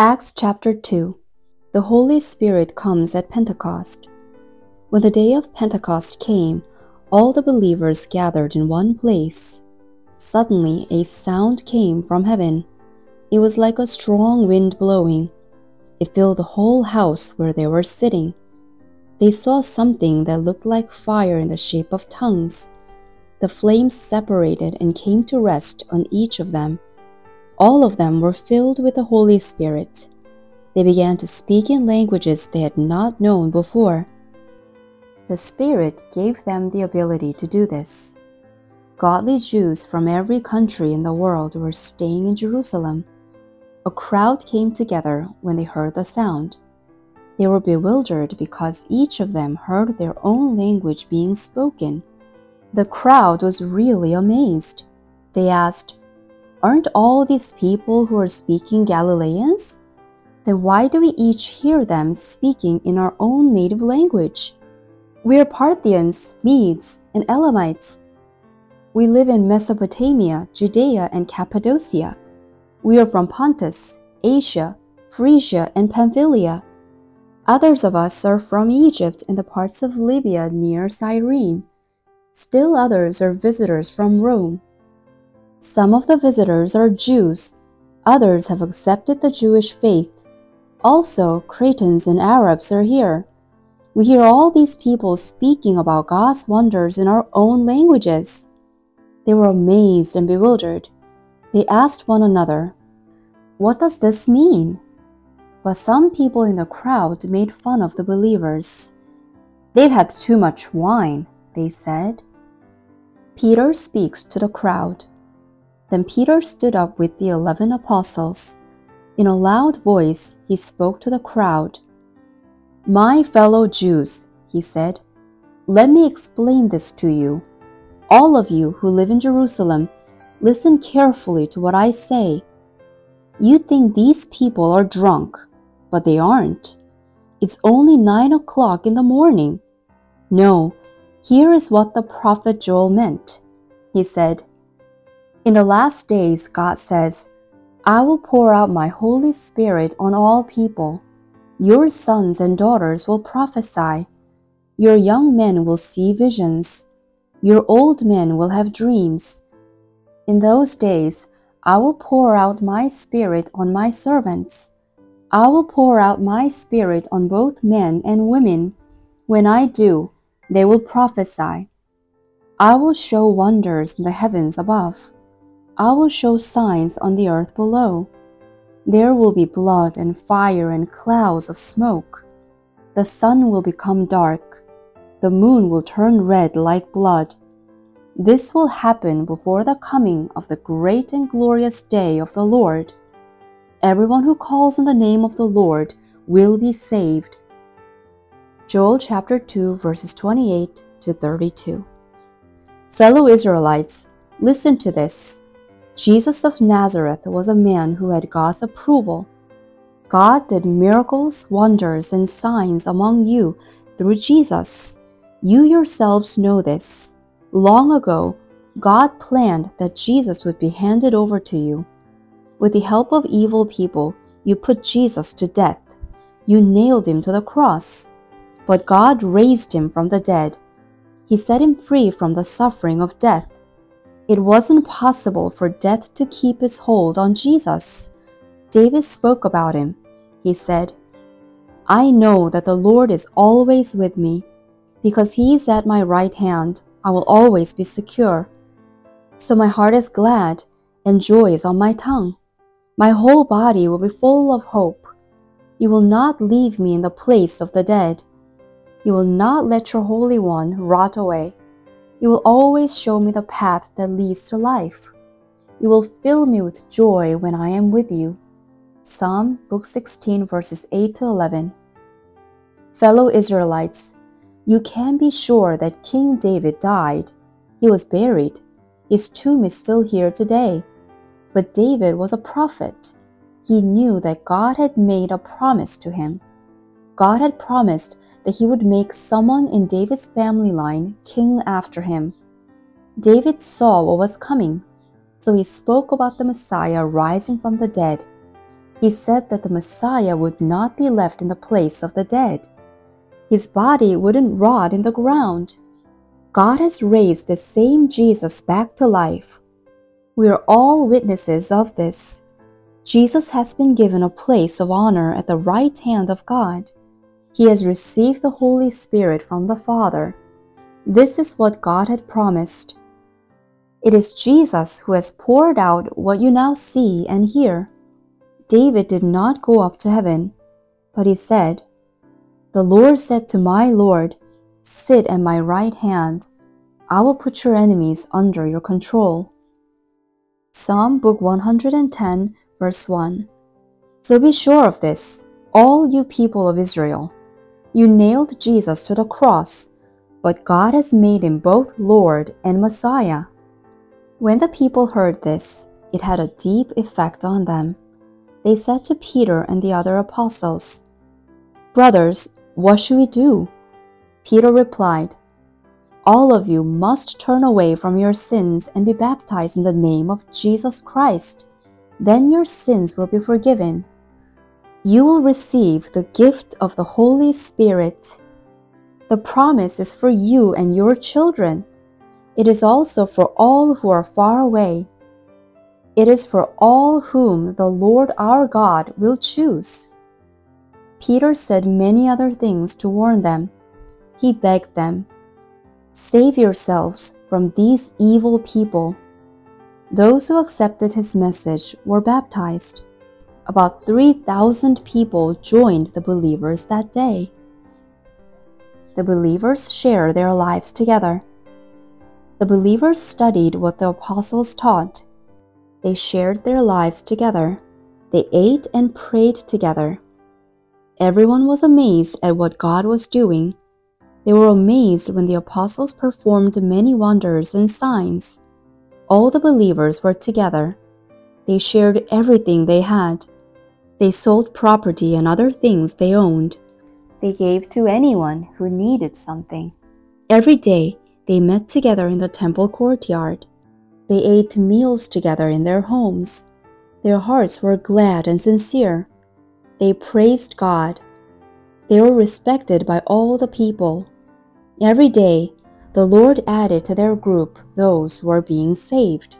Acts chapter 2 The Holy Spirit comes at Pentecost. When the day of Pentecost came, all the believers gathered in one place. Suddenly a sound came from heaven. It was like a strong wind blowing. It filled the whole house where they were sitting. They saw something that looked like fire in the shape of tongues. The flames separated and came to rest on each of them. All of them were filled with the Holy Spirit. They began to speak in languages they had not known before. The Spirit gave them the ability to do this. Godly Jews from every country in the world were staying in Jerusalem. A crowd came together when they heard the sound. They were bewildered because each of them heard their own language being spoken. The crowd was really amazed. They asked, Aren't all these people who are speaking Galileans? Then why do we each hear them speaking in our own native language? We are Parthians, Medes, and Elamites. We live in Mesopotamia, Judea, and Cappadocia. We are from Pontus, Asia, Phrygia, and Pamphylia. Others of us are from Egypt and the parts of Libya near Cyrene. Still others are visitors from Rome. Some of the visitors are Jews, others have accepted the Jewish faith. Also, Cretans and Arabs are here. We hear all these people speaking about God's wonders in our own languages. They were amazed and bewildered. They asked one another, What does this mean? But some people in the crowd made fun of the believers. They've had too much wine, they said. Peter speaks to the crowd. Then Peter stood up with the eleven apostles. In a loud voice, he spoke to the crowd. My fellow Jews, he said, let me explain this to you. All of you who live in Jerusalem, listen carefully to what I say. You think these people are drunk, but they aren't. It's only nine o'clock in the morning. No, here is what the prophet Joel meant. He said, in the last days, God says, I will pour out my Holy Spirit on all people. Your sons and daughters will prophesy. Your young men will see visions. Your old men will have dreams. In those days, I will pour out my Spirit on my servants. I will pour out my Spirit on both men and women. When I do, they will prophesy. I will show wonders in the heavens above I will show signs on the earth below. There will be blood and fire and clouds of smoke. The sun will become dark. The moon will turn red like blood. This will happen before the coming of the great and glorious day of the Lord. Everyone who calls on the name of the Lord will be saved. Joel chapter 2, verses 28 to 32. Fellow Israelites, listen to this. Jesus of Nazareth was a man who had God's approval. God did miracles, wonders, and signs among you through Jesus. You yourselves know this. Long ago, God planned that Jesus would be handed over to you. With the help of evil people, you put Jesus to death. You nailed him to the cross. But God raised him from the dead. He set him free from the suffering of death it wasn't possible for death to keep its hold on Jesus. David spoke about him. He said, I know that the Lord is always with me. Because he is at my right hand, I will always be secure. So my heart is glad, and joy is on my tongue. My whole body will be full of hope. You will not leave me in the place of the dead. You will not let your Holy One rot away. You will always show me the path that leads to life. You will fill me with joy when I am with you. Psalm Book 16, verses 8 to 11. Fellow Israelites, you can be sure that King David died. He was buried. His tomb is still here today. But David was a prophet. He knew that God had made a promise to him. God had promised that he would make someone in David's family line king after him. David saw what was coming, so he spoke about the Messiah rising from the dead. he said that the Messiah would not be left in the place of the dead. His body wouldn't rot in the ground. God has raised the same Jesus back to life. We are all witnesses of this. Jesus has been given a place of honor at the right hand of God. He has received the Holy Spirit from the Father. This is what God had promised. It is Jesus who has poured out what you now see and hear. David did not go up to heaven, but he said, The Lord said to my Lord, Sit at my right hand. I will put your enemies under your control. Psalm Book 110, verse 1. So be sure of this, all you people of Israel. You nailed Jesus to the cross, but God has made him both Lord and Messiah. When the people heard this, it had a deep effect on them. They said to Peter and the other apostles, Brothers, what should we do? Peter replied, All of you must turn away from your sins and be baptized in the name of Jesus Christ. Then your sins will be forgiven. You will receive the gift of the Holy Spirit. The promise is for you and your children it is also for all who are far away. It is for all whom the Lord our God will choose. Peter said many other things to warn them. He begged them, Save yourselves from these evil people. Those who accepted his message were baptized. About 3,000 people joined the believers that day. The believers shared their lives together. The believers studied what the apostles taught. They shared their lives together. They ate and prayed together. Everyone was amazed at what God was doing. They were amazed when the apostles performed many wonders and signs. All the believers were together. They shared everything they had. They sold property and other things they owned. They gave to anyone who needed something. Every day, they met together in the temple courtyard. They ate meals together in their homes. Their hearts were glad and sincere. They praised God. They were respected by all the people. Every day, the Lord added to their group those who were being saved.